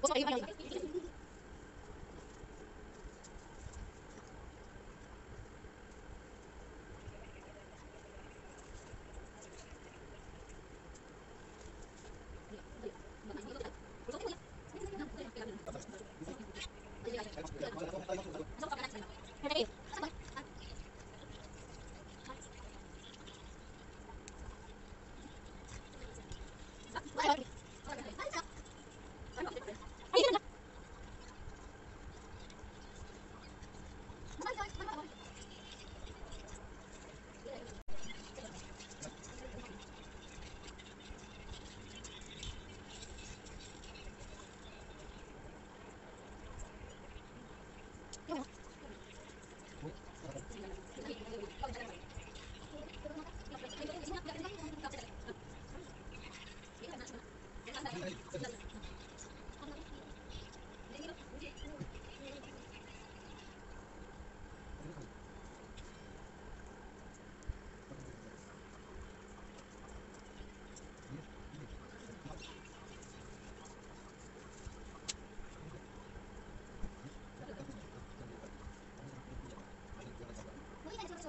我说没有万一